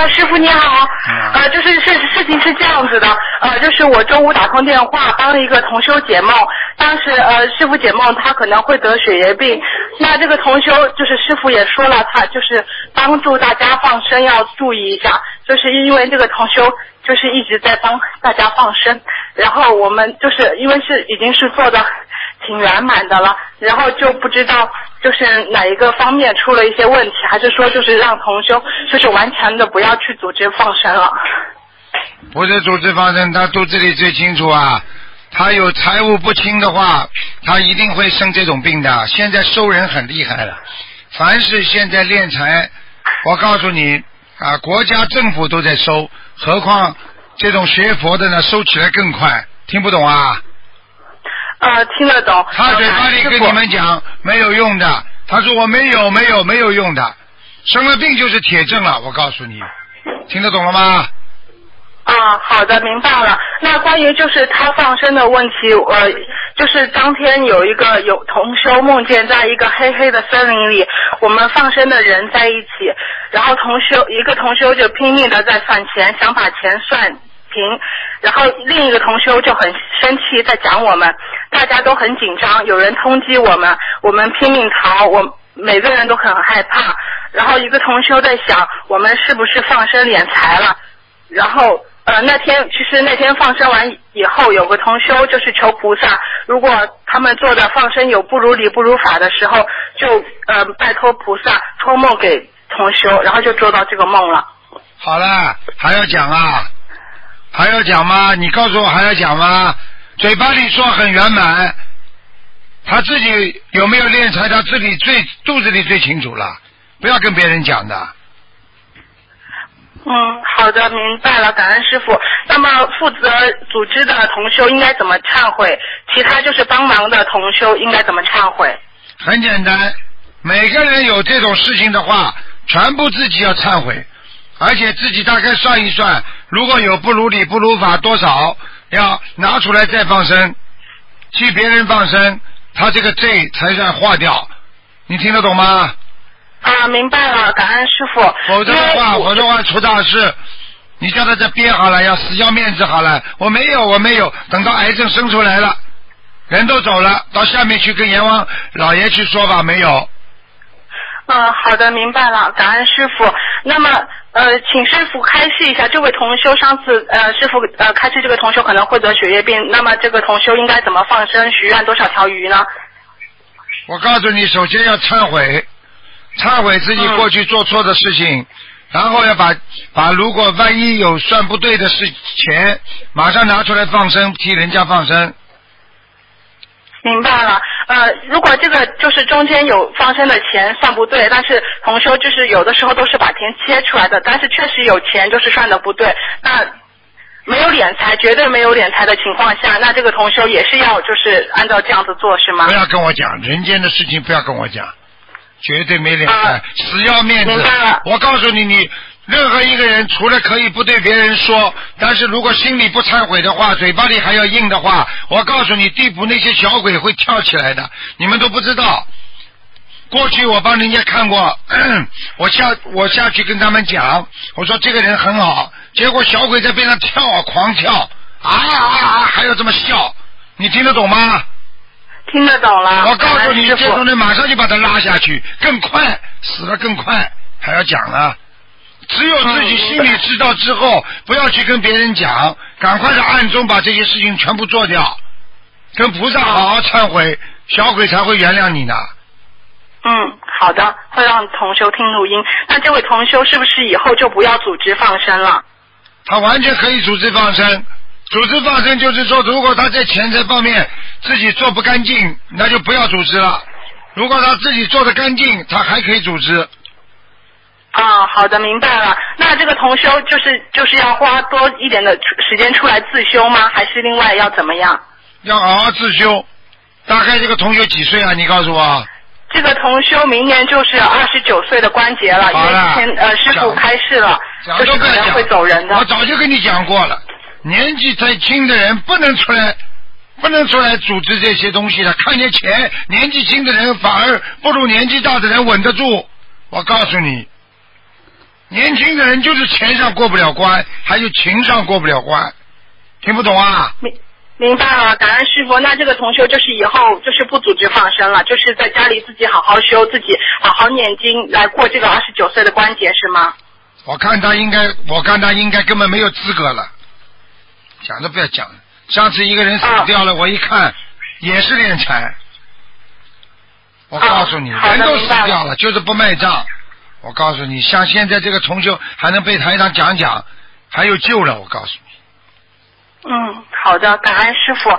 啊，师傅你好，呃，就是事事情是这样子的，呃，就是我中午打通电话帮一个同修解梦，当时呃师傅解梦他可能会得血液病，那这个同修就是师傅也说了，他就是帮助大家放生要注意一下，就是因为这个同修就是一直在帮大家放生，然后我们就是因为是已经是做的挺圆满的了，然后就不知道就是哪一个方面出了一些问题，还是说就是让同修就是完全的不要去组织放生了。不是组织放生，他肚子里最清楚啊。他有财务不清的话，他一定会生这种病的。现在收人很厉害了，凡是现在敛财，我告诉你啊，国家政府都在收，何况这种学佛的呢，收起来更快。听不懂啊？呃，听得懂。他嘴巴里跟你们讲没有用的，他说我没有没有没有用的，生了病就是铁证了。我告诉你，听得懂了吗？啊，好的，明白了。那关于就是他放生的问题，呃，就是当天有一个有同修梦见在一个黑黑的森林里，我们放生的人在一起，然后同修一个同修就拼命的在算钱，想把钱算平，然后另一个同修就很生气，在讲我们，大家都很紧张，有人通缉我们，我们拼命逃，我每个人都很害怕，然后一个同修在想，我们是不是放生敛财了？然后呃那天其实那天放生完以后，有个同修就是求菩萨，如果他们做的放生有不如理不如法的时候，就呃拜托菩萨托梦给同修，然后就做到这个梦了。好了，还要讲啊？还要讲吗？你告诉我还要讲吗？嘴巴里说很圆满，他自己有没有练财，他自己最肚子里最清楚了，不要跟别人讲的。嗯，好的，明白了，感恩师傅。那么负责组织的同修应该怎么忏悔？其他就是帮忙的同修应该怎么忏悔？很简单，每个人有这种事情的话，全部自己要忏悔，而且自己大概算一算，如果有不如理不如法多少，要拿出来再放生，替别人放生，他这个罪才算化掉。你听得懂吗？啊，明白了，感恩师傅。否则的话，我否则的话出大事，你叫他再憋好了，要死要面子好了。我没有，我没有，等到癌症生出来了，人都走了，到下面去跟阎王老爷去说吧，没有。嗯，好的，明白了，感恩师傅。那么，呃，请师傅开示一下，这位同修上次呃，师傅呃开示这个同修可能会得血液病，那么这个同修应该怎么放生许愿多少条鱼呢？我告诉你，首先要忏悔，忏悔自己过去做错的事情，然后要把把如果万一有算不对的事钱，马上拿出来放生，替人家放生。明白了，呃，如果这个就是中间有放生的钱算不对，但是同修就是有的时候都是把钱切出来的，但是确实有钱就是算的不对，那没有敛财，绝对没有敛财的情况下，那这个同修也是要就是按照这样子做是吗不？要跟我讲人间的事情，不要跟我讲，绝对没脸的，啊死要面子明白了。我告诉你，你任何一个人，除了可以不对别人说，但是如果心里不忏悔的话，嘴巴里还要硬的话，我告诉你，地府那些小鬼会跳起来的，你们都不知道。过去我帮人家看过，我下我下去跟他们讲，我说这个人很好，结果小鬼在边上跳啊，狂跳，啊啊啊，还要这么笑，你听得懂吗？听得懂了。我告诉你，这种人马上就把他拉下去，更快，死的更快，还要讲了。只有自己心里知道之后，不要去跟别人讲，赶快在暗中把这些事情全部做掉，跟菩萨好好忏悔，小鬼才会原谅你呢。嗯，好的，会让同修听录音。那这位同修是不是以后就不要组织放生了？他完全可以组织放生，组织放生就是说，如果他在钱财方面自己做不干净，那就不要组织了。如果他自己做的干净，他还可以组织。啊，好的，明白了。那这个同修就是就是要花多一点的时间出来自修吗？还是另外要怎么样？要好好自修。大概这个同学几岁啊？你告诉我。这个同修明年就是二十九岁的关节了，因为前呃师傅开示了，讲就是可能会走人的。我早就跟你讲过了，年纪太轻的人不能出来，不能出来组织这些东西的。看见钱，年纪轻的人反而不如年纪大的人稳得住。我告诉你，年轻的人就是钱上过不了关，还有情上过不了关，听不懂啊？明明白了，感恩师傅。那这个同修就是以后就是不组织放生了，就是在家里自己好好修，自己好好念经，来过这个二十九岁的关节是吗？我看他应该，我看他应该根本没有资格了。讲都不要讲了。上次一个人死掉了，我一看也是敛财。我告诉你，哦人都死掉了，就是不卖账。我告诉你，像现在这个重修还能被台上讲讲，还有救了。我告诉你。嗯，好的，感恩师傅。